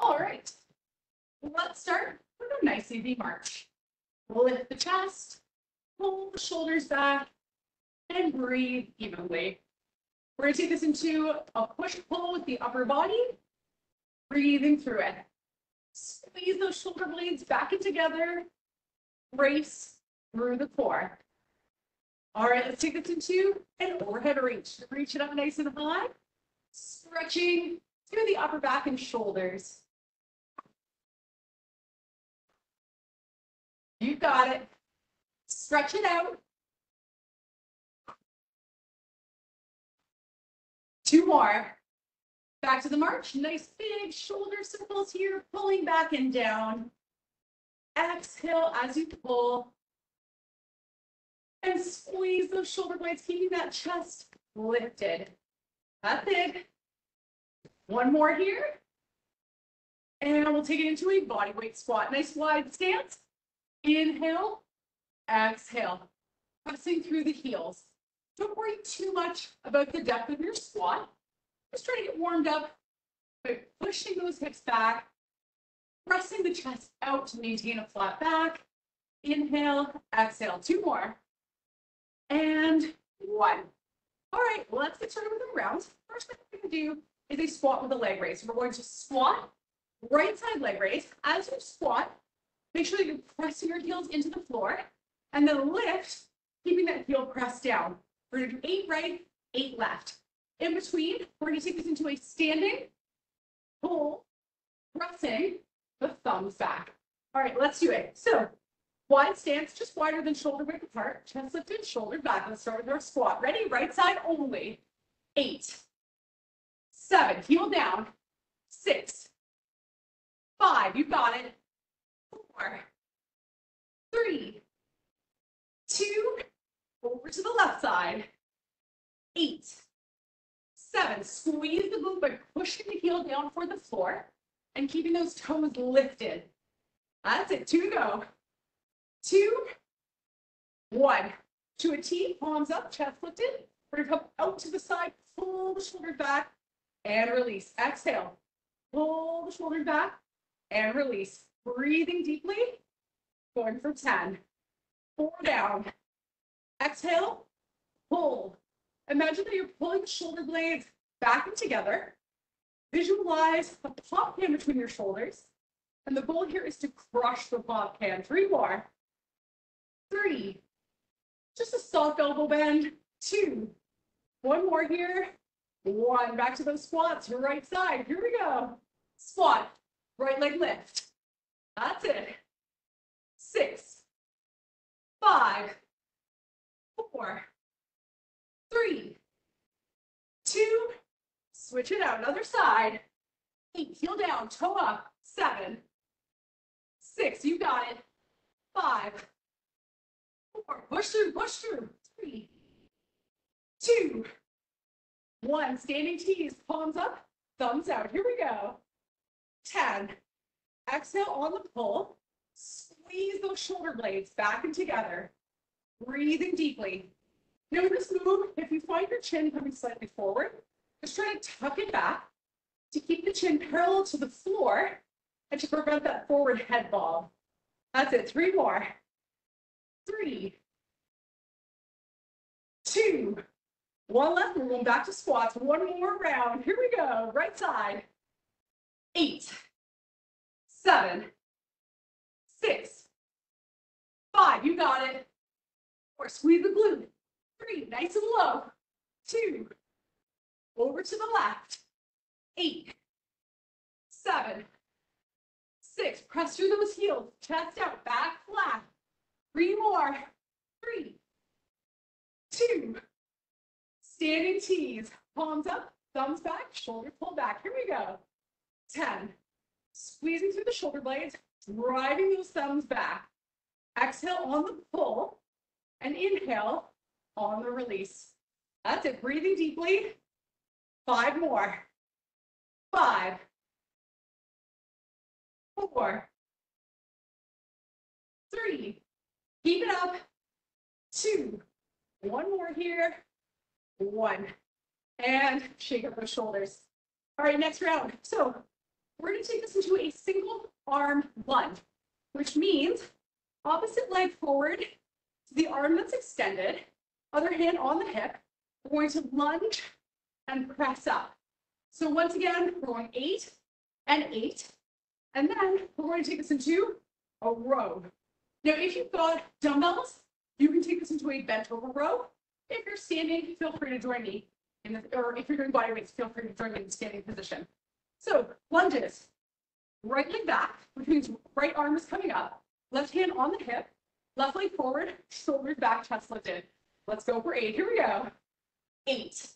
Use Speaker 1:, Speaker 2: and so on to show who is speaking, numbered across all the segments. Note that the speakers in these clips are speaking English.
Speaker 1: All right. Let's start with a nice easy march. We'll Lift the chest, pull the shoulders back, and breathe evenly. We're going to take this into a push-pull with the upper body, breathing through it. Squeeze those shoulder blades back in together, brace through the core. All right, let's take this into an overhead reach. Reach it up nice and high, stretching through the upper back and shoulders. You got it. Stretch it out. Two more. Back to the march. Nice big shoulder circles here, pulling back and down. Exhale as you pull. And squeeze those shoulder blades, keeping that chest lifted. That's it. One more here. And we'll take it into a body weight squat. Nice wide stance. Inhale, exhale. Pressing through the heels. Don't worry too much about the depth of your squat. Just try to get warmed up by pushing those hips back, pressing the chest out to maintain a flat back. Inhale, exhale. Two more. And one. All right, let's get started with the rounds. First thing we're to do is a squat with a leg raise. We're going to squat, right side leg raise. As you squat, make sure that you're pressing your heels into the floor and then lift, keeping that heel pressed down. We're to do eight right, eight left. In between, we're to take this into a standing, pull, pressing the thumbs back. All right, let's do it. So wide stance, just wider than shoulder width apart, chest lifted, shoulder back. Let's start with our squat. Ready? Right side only. Eight, seven, heel down, six, five, you got it, four, three, two, over to the left side, eight, seven, squeeze the glute by pushing the heel down for the floor and keeping those toes lifted. That's it, two to go, two, one, to a T, palms up, chest lifted, we're gonna come out to the side, pull the shoulders back, and release. Exhale. Pull the shoulders back and release. Breathing deeply. Going for 10. Four down. Exhale. Pull. Imagine that you're pulling shoulder blades back and together. Visualize the pop can between your shoulders. And the goal here is to crush the pop can. Three more. Three. Just a soft elbow bend. Two. One more here. One, back to those squats, your right side. Here we go. Squat, right leg lift. That's it. Six, five, four, three, two, switch it out, another side. Eight, heel down, toe up. Seven, six, you got it. Five, four, push through, push through. Three, two, one, standing T's, palms up, thumbs out. Here we go. 10. Exhale on the pull. Squeeze those shoulder blades back and together. Breathing deeply. Now in this move, if you find your chin coming slightly forward, just try to tuck it back to keep the chin parallel to the floor and to prevent that forward head bob. That's it. Three more. Three. Two. One left, we're going back to squats. One more round. Here we go. Right side. Eight, seven, six, five. You got it. Four, squeeze the glute. Three, nice and low. Two, over to the left. Eight, seven, six. Press through those heels. Chest out, back flat. Three more. Three, two, Standing T's, palms up, thumbs back, shoulder pull back. Here we go. 10. Squeezing through the shoulder blades, driving those thumbs back. Exhale on the pull and inhale on the release. That's it. Breathing deeply. Five more. Five. Four. Three. Keep it up. Two. One more here one. And shake up those shoulders. All right, next round. So we're gonna take this into a single arm lunge, which means opposite leg forward to the arm that's extended, other hand on the hip. We're going to lunge and press up. So once again, we're going eight and eight. And then we're going to take this into a row. Now, if you've got dumbbells, you can take this into a bent over row. If you're standing, feel free to join me. In the, or if you're doing body weights, feel free to join me in the standing position. So lunges, right leg back, which means right arm is coming up, left hand on the hip, left leg forward, shoulders back, chest lifted. Let's go for eight. Here we go. Eight.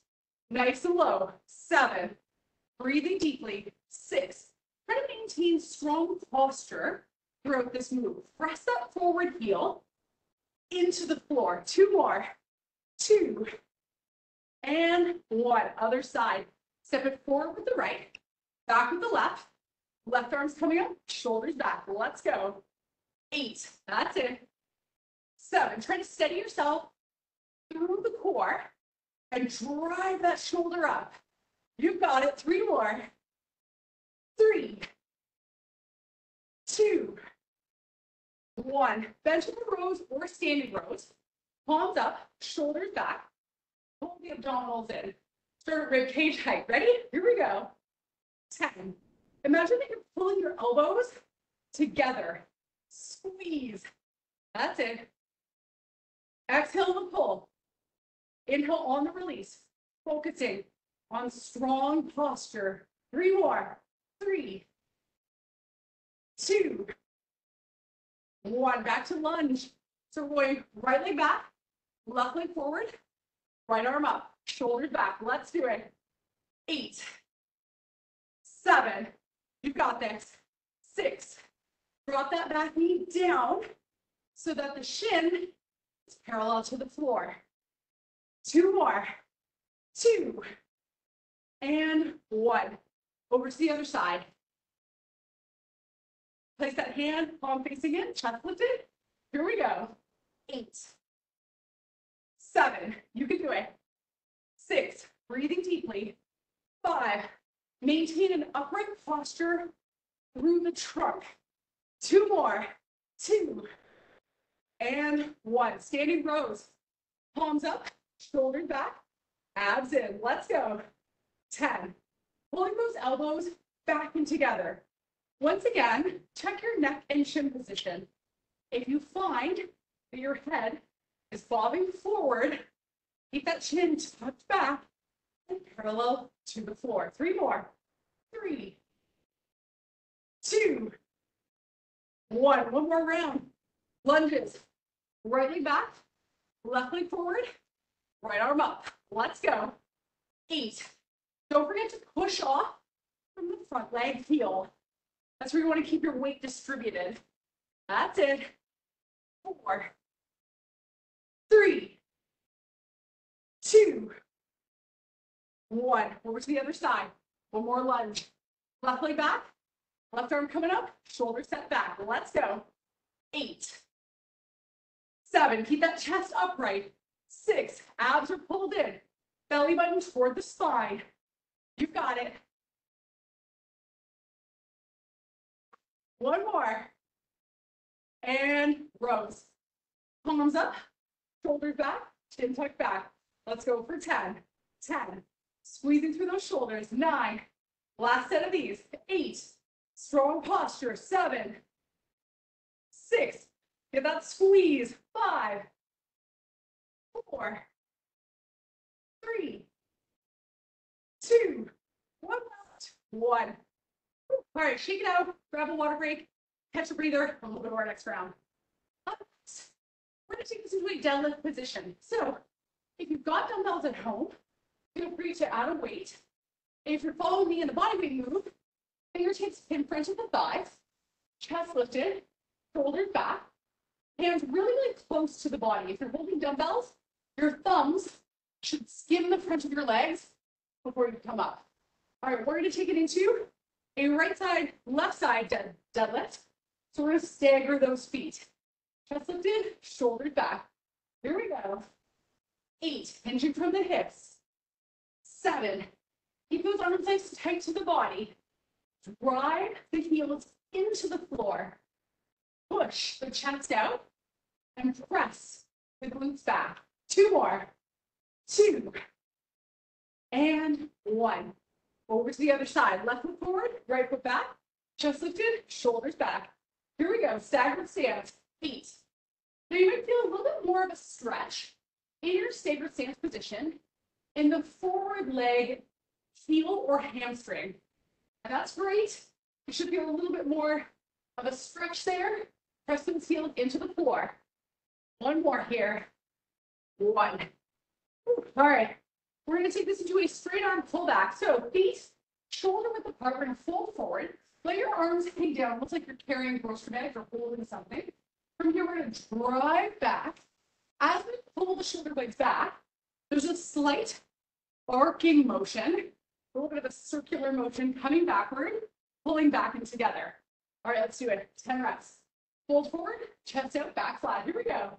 Speaker 1: Nice and low. Seven. Breathing deeply. Six. Try to maintain strong posture throughout this move. Press that forward heel into the floor. Two more. Two. And one. Other side. Step it forward with the right. Back with the left. Left arm's coming up. Shoulders back. Let's go. Eight. That's it. Seven. Try to steady yourself through the core and drive that shoulder up. You've got it. Three more. Three, two, one. Bent over rows or standing rows. Palms up, shoulders back. Pull the abdominals in. Start at rib cage height. Ready? Here we go. 10. Imagine that you're pulling your elbows together. Squeeze. That's it. Exhale the pull. Inhale on the release. Focusing on strong posture. Three more. Three, two, one. Back to lunge. So we're going right leg back, left leg forward, right arm up, shoulders back. Let's do it. Eight, seven, you've got this. Six, drop that back knee down so that the shin is parallel to the floor. Two more. Two. And one. Over to the other side. Place that hand, palm facing in, chest lifted. Here we go. Eight. Seven. You can do it. Six. Breathing deeply. Five. Maintain an upright posture through the trunk. Two more. Two. And one. Standing rows. Palms up, shoulders back, abs in. Let's go. 10. Pulling those elbows back and together. Once again, check your neck and chin position. If you find that your head is bobbing forward, keep that chin tucked back and parallel to the floor. Three more. Three, two, one. One more round. Lunges. Right leg back, left leg forward, right arm up. Let's go. Eight. Don't forget to push off from the front leg heel. That's where you want to keep your weight distributed. That's it. Four, three, two, one. Over to the other side. One more lunge. Left leg back, left arm coming up, shoulder set back. Let's go. Eight, seven, keep that chest upright. Six, abs are pulled in. Belly button toward the spine. You've got it. One more. And rows. Palms up, shoulders back, chin tucked back. Let's go for 10. 10. Squeezing through those shoulders. Nine. Last set of these. Eight. Strong posture. Seven. Six. Get that squeeze. Five. Four. Three. Two. One. One. All right, shake it out, grab a water break, catch a breather, and we'll go to our next round. We're gonna take this into a deadlift position. So if you've got dumbbells at home, feel free to add a weight. And if you're following me in the body weight move, fingertips in front of the thighs, chest lifted, shoulders back, hands really, really close to the body. If you're holding dumbbells, your thumbs should skim the front of your legs before you come up. All right, we're gonna take it into a right side, left side dead, deadlift. So we're gonna stagger those feet. Chest lifted, shoulders back. Here we go. Eight, hinging from the hips. Seven, keep those arms nice tight to the body. drive the heels into the floor. Push the chest out and press the glutes back. Two more. Two. And one. Over to the other side. Left foot forward, right foot back. Chest lifted, shoulders back. Here we go. Staggered stance. Feet. Now you might feel a little bit more of a stretch in your staggered stance position in the forward leg, heel or hamstring. And that's great. You should feel a little bit more of a stretch there. Press those heels into the floor. One more here. One. All right. We're going to take this into a straight arm pullback. So feet shoulder width apart. We're going to fold forward. Let your arms hang down. Looks like you're carrying grocery bags or holding something. From here, we're going to drive back. As we pull the shoulder blades back, there's a slight arcing motion, a little bit of a circular motion coming backward, pulling back and together. All right, let's do it. 10 reps. Fold forward, chest out, back flat. Here we go.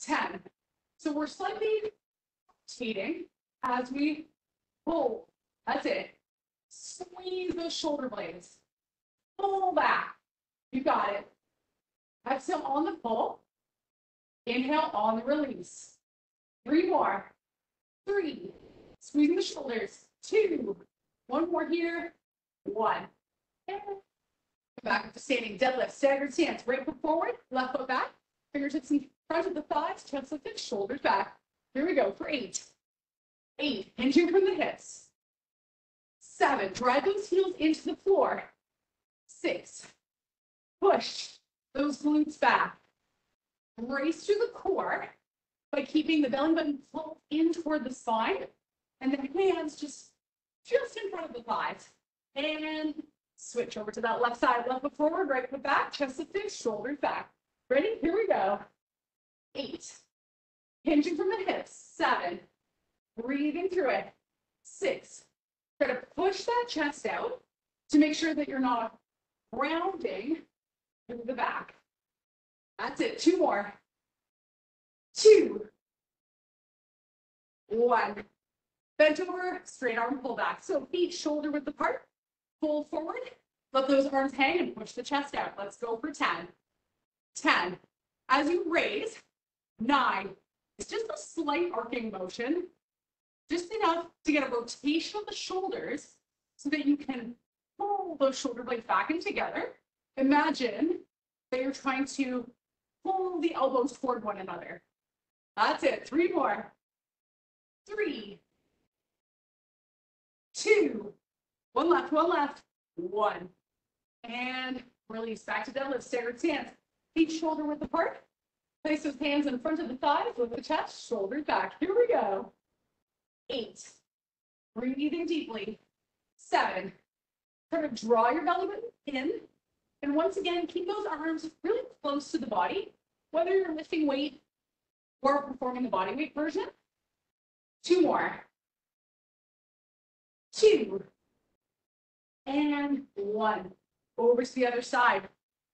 Speaker 1: 10. So we're slightly rotating as we pull. That's it. Squeeze those shoulder blades. Pull back. You got it. Exhale on the pull. Inhale on the release. Three more. Three. Squeezing the shoulders. Two. One more here. One. And back up to standing deadlift. Staggered stance. Right foot forward. Left foot back. Fingertips in front of the thighs. Chest lifted. Shoulders back. Here we go for eight. Eight. Hinging from the hips. Seven. Drive those heels into the floor. Six. Push those glutes back. Brace through the core by keeping the belly button pulled in toward the spine and the hands just, just in front of the thighs. And switch over to that left side, left foot forward, right foot back, chest lifted, shoulders back. Ready? Here we go. Eight. Hinging from the hips. Seven. Breathing through it. Six. Try to push that chest out to make sure that you're not grounding through the back. That's it. Two more. Two. One. Bent over, straight arm pull back. So feet shoulder width apart. Pull forward. Let those arms hang and push the chest out. Let's go for 10. 10. As you raise, nine. It's just a slight arcing motion, just enough to get a rotation of the shoulders so that you can pull those shoulder blades back and together. Imagine that you're trying to pull the elbows toward one another. That's it. Three more. Three. Two. One left, one left. One. And release back to deadlift, staggered stance. Feet shoulder width apart. Place those hands in front of the thighs, with the chest, shoulders back. Here we go. Eight. Breathing deeply. Seven. Try to draw your belly button in. And once again, keep those arms really close to the body, whether you're lifting weight or performing the body weight version. Two more. Two. And one. Over to the other side.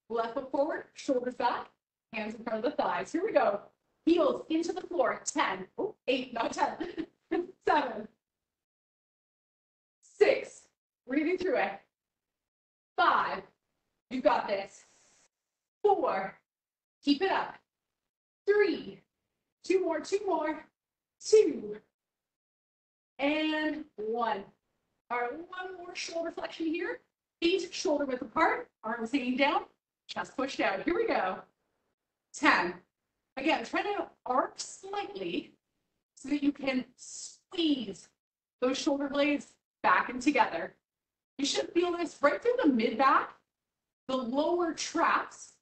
Speaker 1: Left foot forward, shoulders back, hands in front of the thighs. Here we go. Heels into the floor. 10, oh, 8, not 10, 7, 6, breathing through it. 5, you got this. 4, keep it up. 3, two more, two more, 2, and 1. All right, one more shoulder flexion here. Feet shoulder width apart, arms hanging down, chest pushed out. Here we go. 10. Again, try to arc slightly so that you can squeeze those shoulder blades back and together. You should feel this right through the mid back, the lower traps.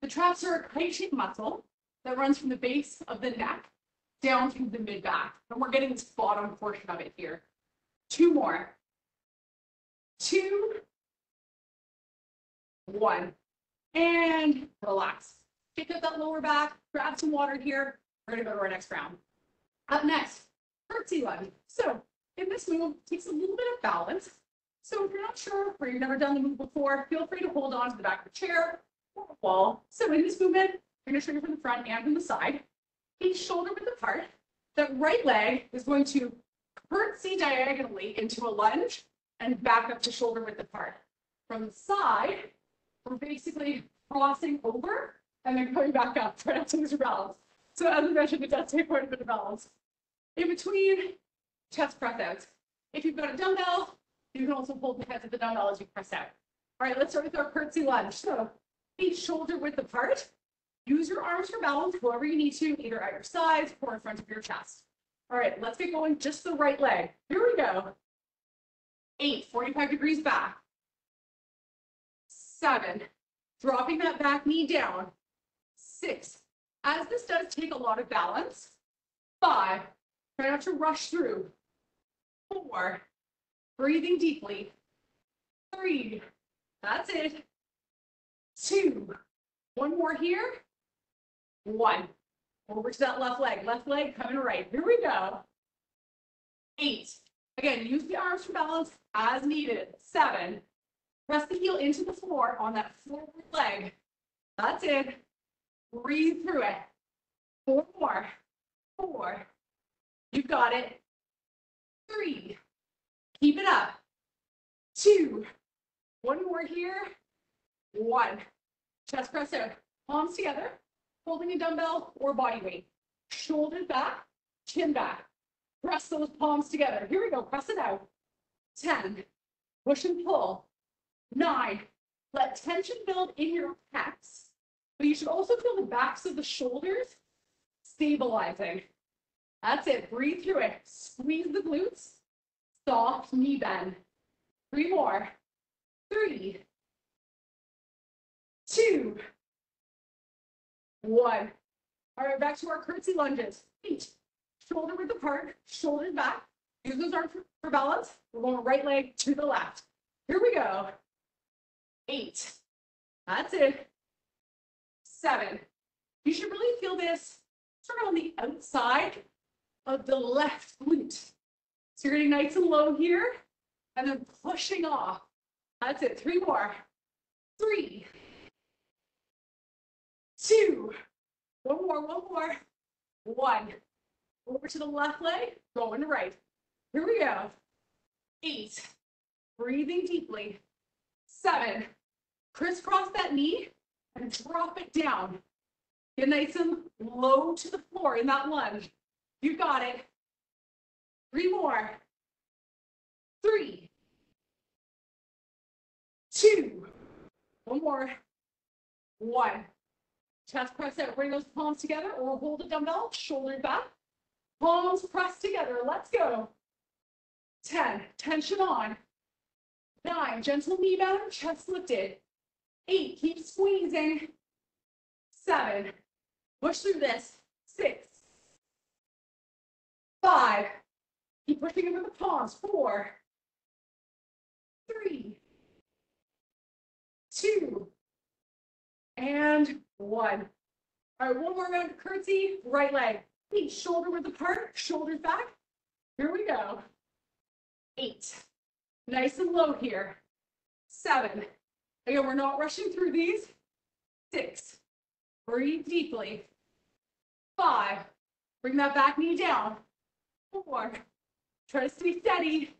Speaker 1: The traps are a kite muscle that runs from the base of the neck down through the mid back. And we're getting this bottom portion of it here. Two more. Two. One. And relax. Kick up that lower back, grab some water here. We're gonna go to our next round. Up next, curtsy lunge. So in this move, takes a little bit of balance. So if you're not sure or you've never done the move before, feel free to hold on to the back of the chair or the wall. So in this movement, you from the front and from the side. Feet shoulder width apart. That right leg is going to curtsy diagonally into a lunge and back up to shoulder width apart. from the side, we're basically crossing over and then coming back up, not to lose balance. So as I mentioned, it does take quite a bit of balance. In between, chest press out. If you've got a dumbbell, you can also hold the head of the dumbbell as you press out. All right, let's start with our curtsy lunge. So feet shoulder width apart. Use your arms for balance, whoever you need to, either at your sides or in front of your chest. All right, let's get going. Just the right leg. Here we go. Eight, 45 degrees back. Seven, dropping that back knee down. Six, as this does take a lot of balance. Five, try not to rush through. Four, breathing deeply. Three, that's it. Two, one more here. One, over to that left leg. Left leg coming right. Here we go. Eight, again, use the arms for balance as needed. Seven, press the heel into the floor on that forward leg. That's it. Breathe through it. Four more. Four. You've got it. Three. Keep it up. Two. One more here. One. Chest press out. Palms together. Holding a dumbbell or body weight. Shoulders back. Chin back. Press those palms together. Here we go. Press it out. 10. Push and pull. Nine. Let tension build in your pecs. But you should also feel the backs of the shoulders stabilizing. That's it. Breathe through it. Squeeze the glutes. Soft knee bend. Three more. Three. Two. One. All right, back to our curtsy lunges. Feet. Shoulder width apart. Shoulders back. Use those arms for, balance. We're going right leg to the left. Here we go. Eight. That's it seven. You should really feel this sort of on the outside of the left glute. So you're getting nice and low here and then pushing off. That's it. Three more. Three. Two. One more, one more. One. Over to the left leg, going right. Here we go. Eight. Breathing deeply. Seven. Crisscross that knee and drop it down. Get nice and low to the floor in that lunge. You got it. Three more. Three. Two. One more. One. Chest press out. Bring those palms together or hold a dumbbell, shoulder back. Palms pressed together. Let's go. 10. Tension on. Nine. Gentle knee bend, chest lifted. Eight, keep squeezing. Seven, push through this. Six, five, keep pushing into the palms. Four, three, two, and one. All right, one more round of curtsy, right leg. Feet shoulder width apart, shoulders back. Here we go. Eight. Nice and low here. Seven. Again, we're not rushing through these. Six. Breathe deeply. Five. Bring that back knee down. Four. Try to stay steady.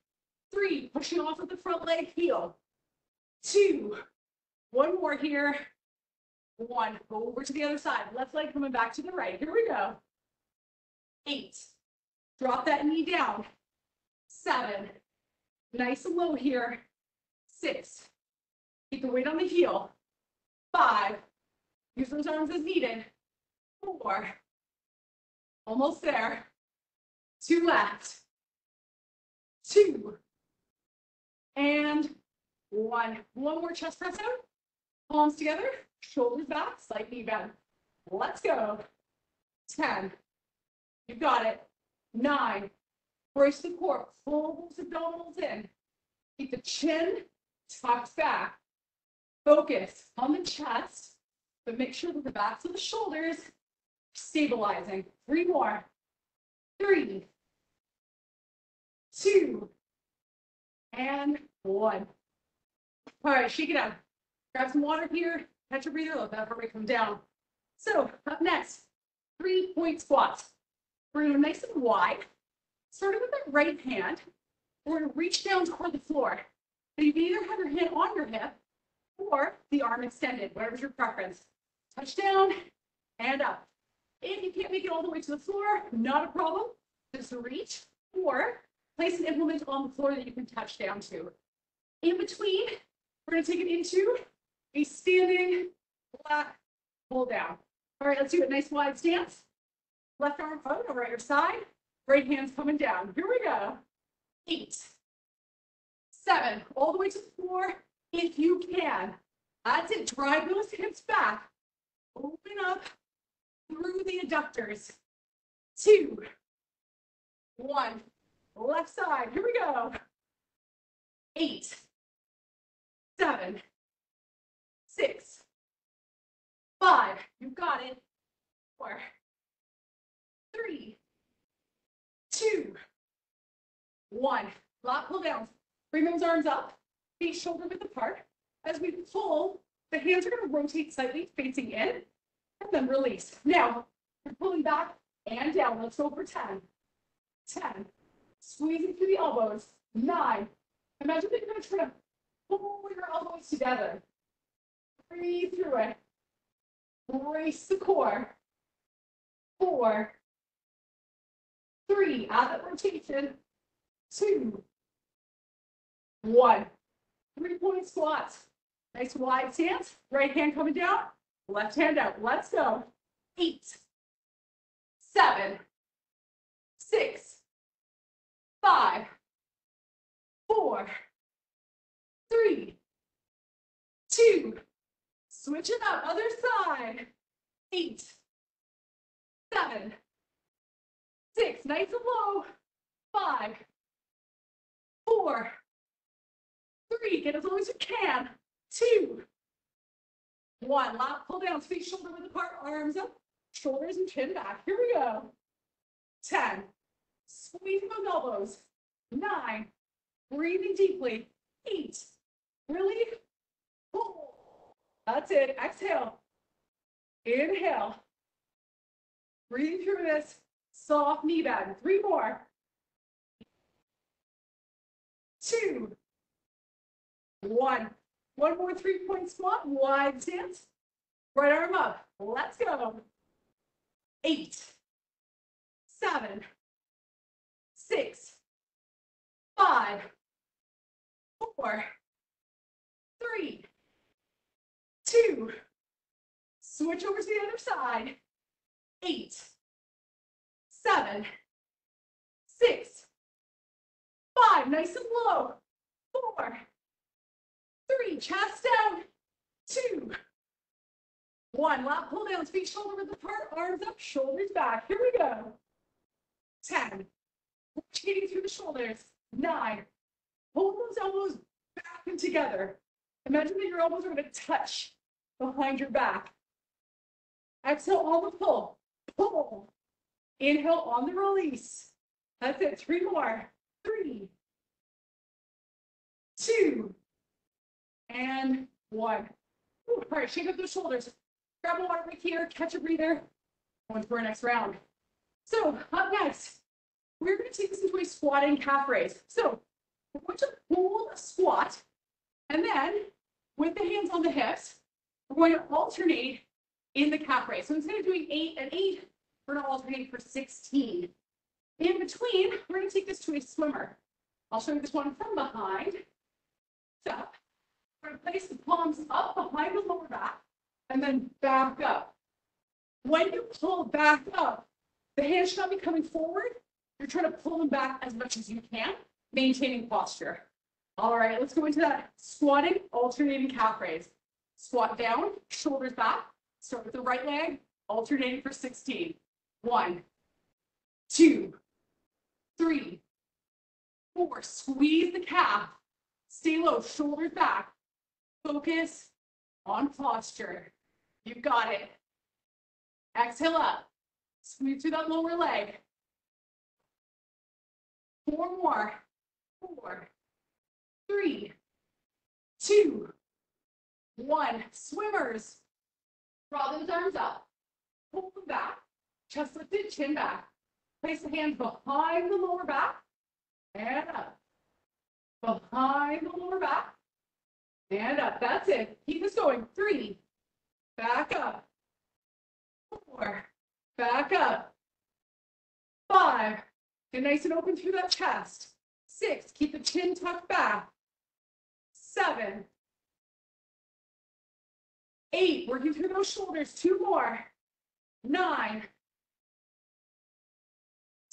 Speaker 1: Three. Pushing off with the front leg heel. Two. One more here. One. Go over to the other side. Left leg coming back to the right. Here we go. Eight. Drop that knee down. Seven. Nice and low here. Six. Keep the weight on the heel. Five. Use those arms as needed. Four. Almost there. Two left. Two. And one. One more chest press out. Palms together. Shoulders back. Slight knee bend. Let's go. 10. You got it. Nine. Brace the core. Pull those abdominals in. Keep the chin tucked back. Focus on the chest, but make sure that the backs of the shoulders stabilizing. Three more. Three, two, and one. All right, shake it out. Grab some water here, catch your breather, let that heart rate come down. So up next, three point squats. We're gonna go nice and wide. Starting with the right hand, we're gonna reach down toward the floor. So you can either have your hand on your hip or the arm extended, whatever's your preference. Touch down and up. If you can't make it all the way to the floor, not a problem. Just reach or place an implement on the floor that you can touch down to. In between, we're to take it into a standing flat pull down. All right, let's do a nice wide stance. Left arm out over at your side. Right hand's coming down. Here we go. Eight, seven, all the way to the floor if you can. That's it. Drive those hips back. Open up through the adductors. Two, one, left side. Here we go. Eight, seven, six, five. You got it. Four, three, two, one. Lat pull down. Bring those arms up, feet shoulder width apart. As we pull, the hands are going to rotate slightly, facing in, and then release. Now, we're pulling back and down. Let's go for 10. 10. Squeezing through the elbows. Nine. Imagine that you're going to try to pull your elbows together. Breathe through it. Brace the core. Four. Three. Add that rotation. Two. One. Three point squats. Nice wide stance. Right hand coming down. Left hand out. Let's go. Eight. Seven. Six. Five. Four. Three. Two. Switch it up. Other side. Eight, seven, six, Nice and low. Five, four, three, get as low as you can, two, one, lat pull down, feet shoulder width apart, arms up, shoulders and chin back, here we go, 10, squeeze those elbows, nine, breathing deeply, eight, really, pull, that's it, exhale, inhale, breathing through this, soft knee bend, three more, two, one. One more three-point squat, wide stance. Right arm up. Let's go. Eight, seven, six, five, four, three, two. Switch over to the other side. Eight, seven, six, five. Nice and low. Four, three, chest down, two, one, lat pull down, feet shoulder width apart, arms up, shoulders back. Here we go. 10, rotating through the shoulders, nine, hold those elbows back and together. Imagine that your elbows are to touch behind your back. Exhale on the pull, pull. Inhale on the release. That's it, three more, three, two, and one. Ooh, all right, shake up those shoulders. Grab a water break here, catch a breather. On to our next round. So up next, we're going to take this into a squatting calf raise. So we're going to hold a squat, and then with the hands on the hips, we're going to alternate in the calf raise. So instead of doing eight and eight, we're going to alternate for 16. In between, we're going to take this to a swimmer. I'll show you this one from behind. Stop. We're going to place the palms up behind the lower back and then back up. When you pull back up, the hands should not be coming forward. You're trying to pull them back as much as you can, maintaining posture. All right, let's go into that squatting, alternating calf raise. Squat down, shoulders back. Start with the right leg, alternating for 16. One, two, three, four. Squeeze the calf. Stay low, shoulders back. Focus on posture. You've got it. Exhale up. Squeeze through that lower leg. Four more. Four, three, two, one. Swimmers. Draw those arms up. Pull them back. Chest lifted, chin back. Place the hands behind the lower back and up. Behind the lower back And up. That's it. Keep this going. Three. Back up. Four. Back up. Five. Get nice and open through that chest. Six. Keep the chin tucked back. Seven. Eight. Working through those shoulders. Two more. Nine.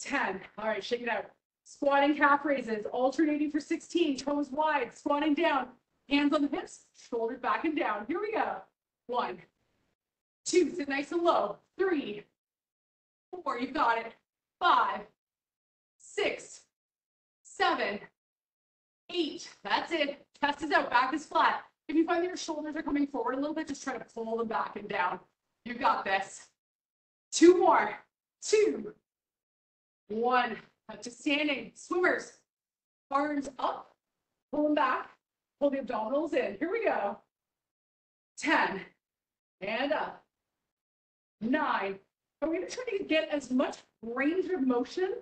Speaker 1: Ten. All right, shake it out. Squatting calf raises, alternating for 16, toes wide, squatting down, hands on the hips, shoulders back and down. Here we go. One, two, sit nice and low. Three, four, you got it. Five, six, seven, eight. That's it. Chest is out, back is flat. If you find that your shoulders are coming forward a little bit, just try to pull them back and down. You got this. Two more. Two, one. Up to standing. Swimmers. Arms up. Pull them back. Pull the abdominals in. Here we go. 10. And up. Nine. I'm going to try to get as much range of motion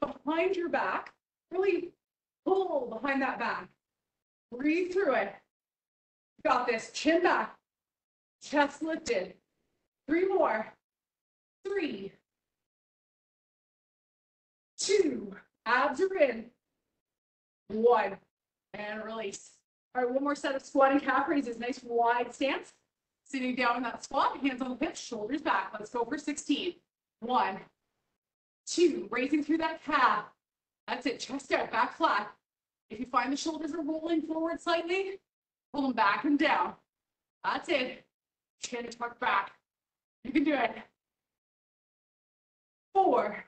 Speaker 1: behind your back. Really pull behind that back. Breathe through it. Got this. Chin back. Chest lifted. Three more. Three two, abs are in, one, and release. All right, one more set of squatting calf raises, nice wide stance. Sitting down in that squat, hands on the hips, shoulders back. Let's go for 16. One, two, raising through that calf. That's it, chest out, back flat. If you find the shoulders are rolling forward slightly, pull them back and down. That's it. Chin tuck back. You can do it. Four,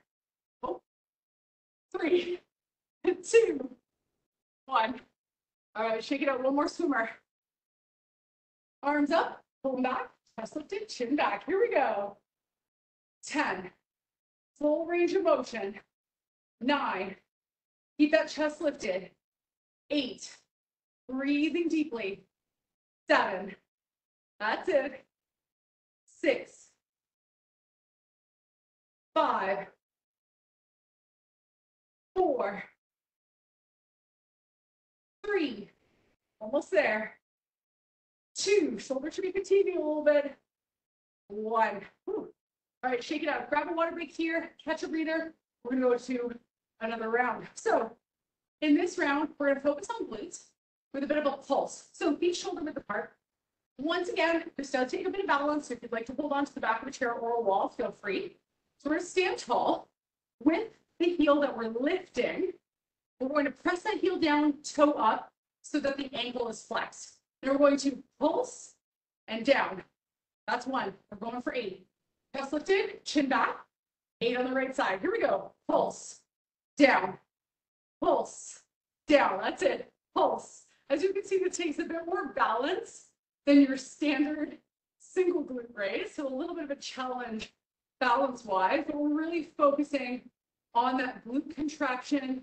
Speaker 1: oh, three, two, one. All right, shake it out. One more swimmer. Arms up, pull them back, chest lifted, chin back. Here we go. 10. Full range of motion. Nine. Keep that chest lifted. Eight. Breathing deeply. Seven. That's it. Six. Five four, three, almost there, two, shoulder should be fatiguing a little bit, one. Whew. All right, shake it out. Grab a water break here, catch a breather. We're gonna go to another round. So in this round, we're gonna focus on glutes with a bit of a pulse. So feet shoulder width apart. Once again, this uh, does take a bit of balance. So if you'd like to hold on to the back of a chair or a wall, feel free. So we're gonna stand tall with the heel that we're lifting, we're going to press that heel down, toe up, so that the ankle is flexed. Then we're going to pulse and down. That's one. We're going for eight. Chest lifted, chin back, eight on the right side. Here we go. Pulse, down, pulse, down. That's it. Pulse. As you can see, this takes a bit more balance than your standard single glute raise. So a little bit of a challenge balance-wise, but we're really focusing on that glute contraction,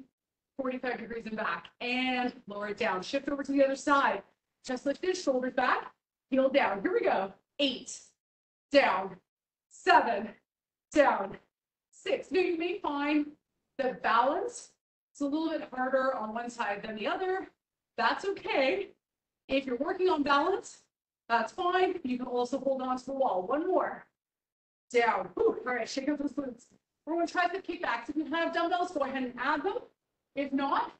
Speaker 1: 45 degrees and back, and lower it down. Shift over to the other side. Chest lifted, shoulders back, heel down. Here we go. Eight, down, seven, down, six. Now you may find that balance is a little bit harder on one side than the other. That's okay. If you're working on balance, that's fine. You can also hold on to the wall. One more. Down. Whew. All right, shake up those glutes. We're going to try the kickbacks. If you have dumbbells, go ahead and add them. If not,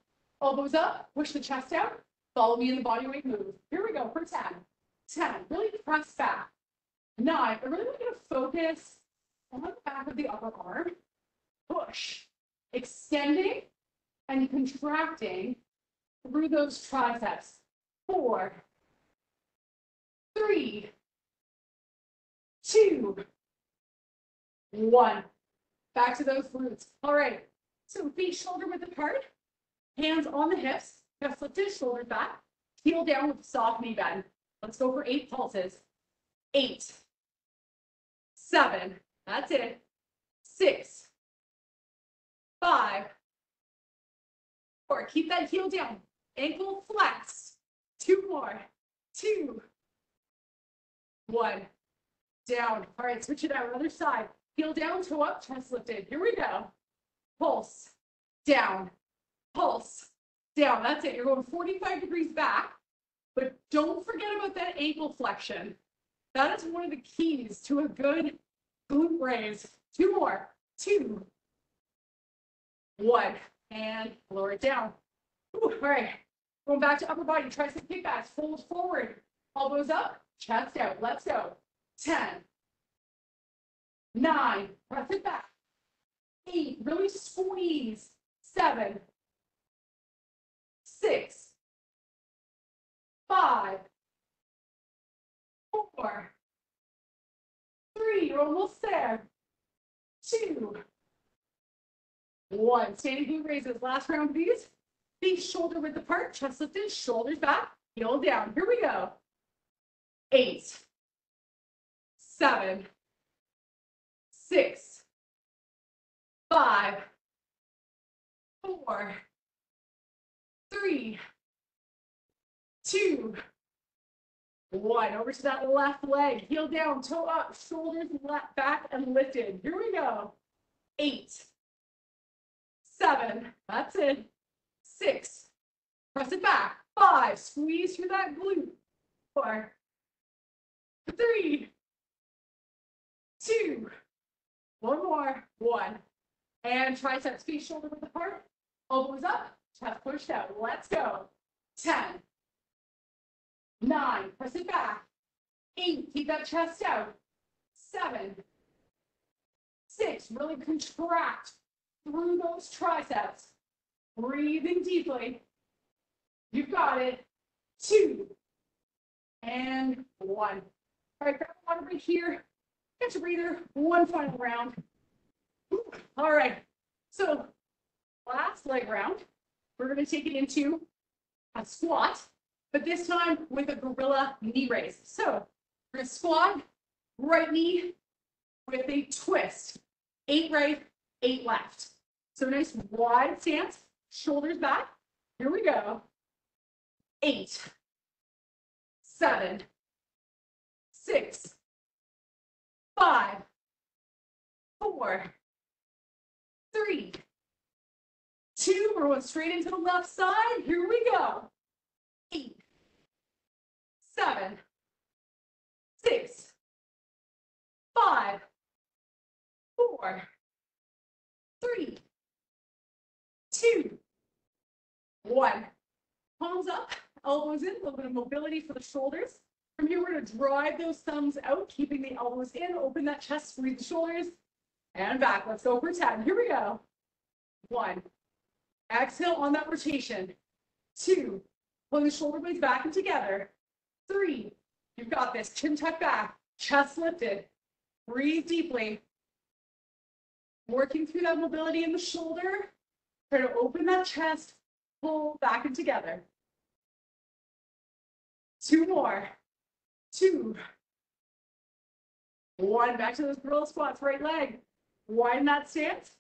Speaker 1: elbows up, push the chest out, follow me in the body weight move. Here we go for 10. 10, really press back. Nine, I really want you to focus on the back of the upper arm. Push, extending and contracting through those triceps. Four, three, two, one. Back to those glutes. All right. So feet shoulder width apart, hands on the hips, chest lifted, shoulders back, heel down with soft knee bend. Let's go for eight pulses. Eight, seven, that's it. Six, five, four. Keep that heel down. Ankle flexed. Two more. Two, one. Down. All right, switch it out. Other side. Heel down, toe up, chest lifted. Here we go. Pulse, down, pulse, down. That's it. You're going 45 degrees back, but Don't forget about that ankle flexion. That is one of the keys to a good glute raise. Two more. Two. One. And lower it down. Ooh, all right. Going back to upper body. Tricep kickbacks. Fold forward. Elbows up. Chest out. Let's go. 10. 9. Press it back. 8. Really squeeze. 7. 6. 5. 4. 3. You're almost there. 2. 1. Standing glute raises. Last round, please. Feet shoulder width apart. Chest lifted. Shoulders back. Heel down. Here we go. 8 seven, six, five, four, three, two, one. Over to that left leg, heel down, toe up, shoulders left, back and lifted. Here we go. Eight, seven, that's it. Six, press it back. Five, squeeze through that glute. Four, three, two, one more, one. And triceps, feet shoulder width apart, elbows up, chest pushed out. Let's go. 10, 9, press it back. 8, keep that chest out. 7, 6, really contract through those triceps. Breathing deeply. You've got it. 2, and 1. All right, grab a water break here. Catch a breather, one final round. All right, so last leg round, we're gonna take it into a squat, but this time with a gorilla knee raise. So we're gonna squat, right knee with a twist, eight right, eight left. So nice wide stance, shoulders back. Here we go. Eight, seven, six, five, four, three, two. We're going straight into the left side. Here we go. Eight, seven, six, five, four, three, two, one. Palms up, elbows in, a little bit of mobility for the shoulders. From here, we're to drive those thumbs out, keeping the elbows in, open that chest, squeeze the shoulders, and back. Let's go for 10. Here we go. One. Exhale on that rotation. Two. Pulling the shoulder blades back and together. Three. You've got this. Chin tuck back. Chest lifted. Breathe deeply. Working through that mobility in the shoulder. Try to open that chest. Pull back and together. Two more two, one. Back to those gorilla squats, right leg. Widen that stance.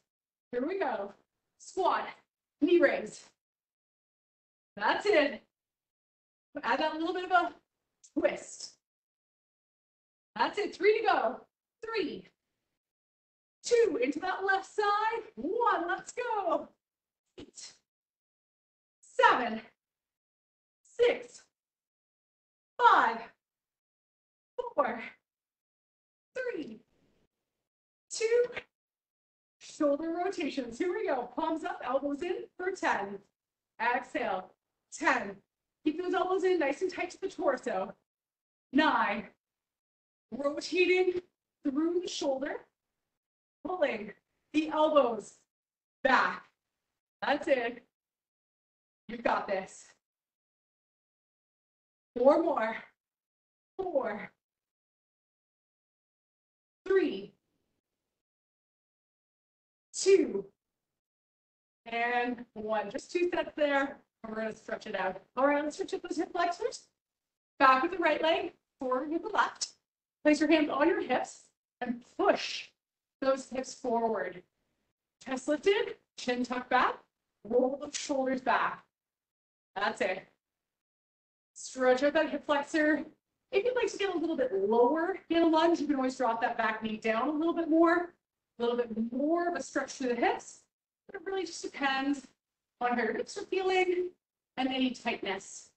Speaker 1: Here we go. Squat, knee raise. That's it. Add that little bit of a twist. That's it. Three to go. Three, two, into that left side. One, let's go. Eight, seven, six, five, four, three, two, shoulder rotations. Here we go. Palms up, elbows in for 10. Exhale, 10. Keep those elbows in nice and tight to the torso. Nine. Rotating through the shoulder, pulling the elbows back. That's it. You've got this. Four more. Four three, two, and one. Just two sets there. And we're going to stretch it out. All right, let's stretch up those hip flexors. Back with the right leg, forward with the left. Place your hands on your hips and push those hips forward. Chest lifted, chin tucked back, roll the shoulders back. That's it. Stretch out that hip flexor, if you'd like to get a little bit lower in a lunge, you can always drop that back knee down a little bit more, a little bit more of a stretch through the hips. But it really just depends on how your hips are feeling and any tightness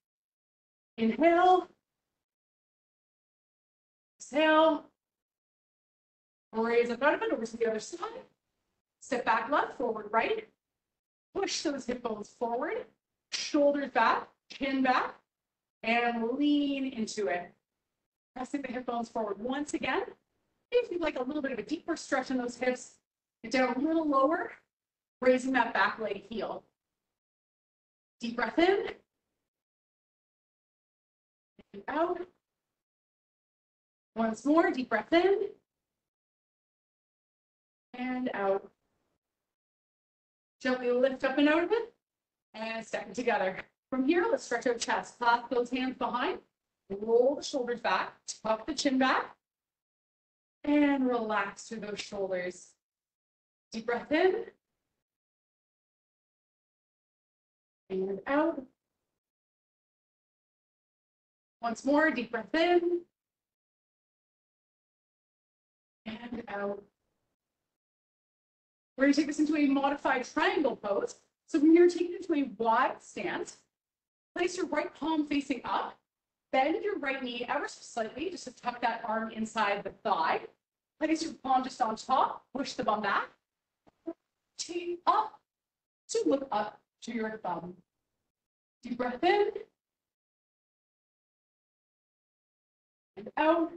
Speaker 1: Inhale. Exhale. Raise up out of it over to the other side. Step back left, forward right. Push those hip bones forward. Shoulders back, chin back, and lean into it. Pressing the hip bones forward once again. If you'd like a little bit of a deeper stretch in those hips, get down a little lower, raising that back leg heel. Deep breath in. And out. Once more, deep breath in. And out. Gently lift up and out of it. And step it together. From here, let's stretch our chest. Clasp those hands behind. Roll the shoulders back. Tuck the chin back. And relax through those shoulders. Deep breath in. And out. Once more, deep breath in. And out. We're going to take this into a modified triangle pose. So here, take it into a wide stance. Place your right palm facing up. Bend your right knee ever so slightly, just to tuck that arm inside the thigh. Place your palm just on top. Push the bum back. Take up to look up to your thumb. Deep breath in. And out.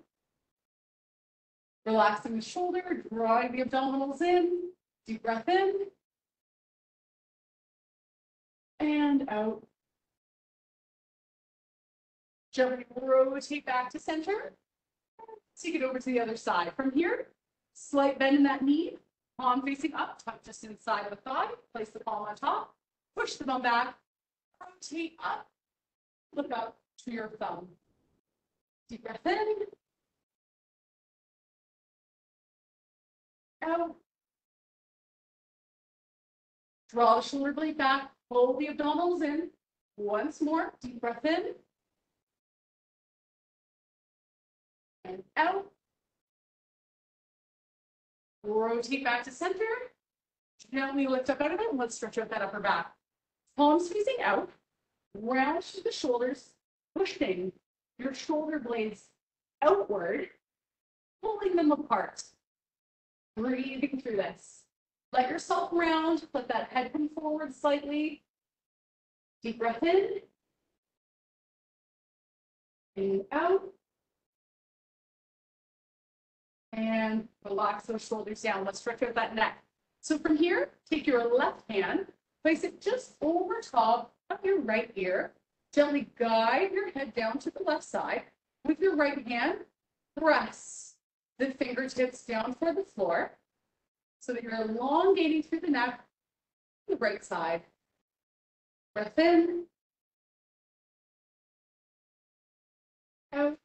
Speaker 1: Relaxing the shoulder, drawing the abdominals in. Deep breath in. And out. Gently rotate back to center. Take it over to the other side. From here, slight bend in that knee, palm facing up, tuck just inside of the thigh. Place the palm on top. Push the bum back. Rotate up. Look up to your thumb. Deep breath in. Out. Draw the shoulder blade back, pull the abdominals in. Once more, deep breath in. And out. Rotate back to center. Gently lift up out of it. Let's stretch out that upper back. Palms facing out. Round through the shoulders, pushing your shoulder blades outward, pulling them apart. Breathing through this. Let yourself round, let that head come forward slightly. Deep breath in. And out. And relax those shoulders down. Let's stretch out that neck. So from here, take your left hand, place it just over top of your right ear. Gently guide your head down to the left side. With your right hand, press the fingertips down toward the floor so that you're elongating through the neck, the right side. Breath in. Out.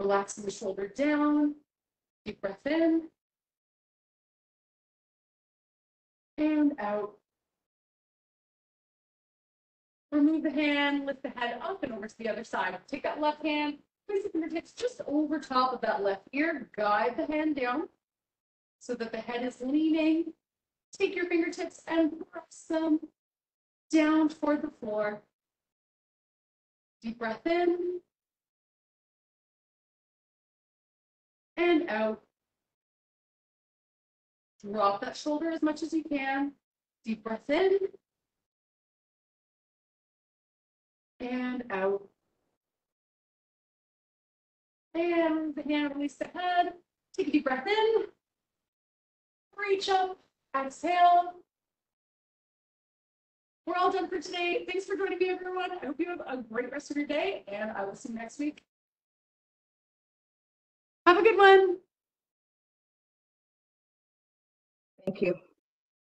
Speaker 1: Relaxing the shoulder down. Deep breath in. And out. Remove the hand, lift the head up and over to the other side. Take that left hand, place the fingertips just over top of that left ear. Guide the hand down so that the head is leaning. Take your fingertips and press them down toward the floor. Deep breath in. And out. Drop that shoulder as much as you can. Deep breath in. And out. And the hand release the head. Take a deep breath in. Reach up. Exhale. We're all done for today. Thanks for joining me, everyone. I hope you have a great rest of your day, and I will see you next week. Have a good one.
Speaker 2: Thank you.